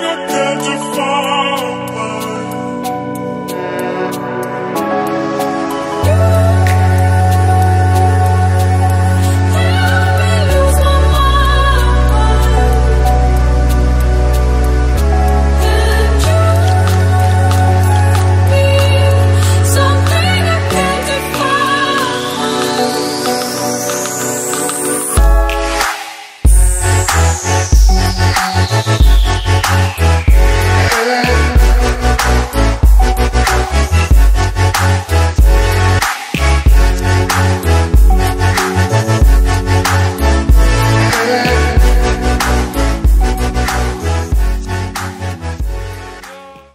gonna catch to fall.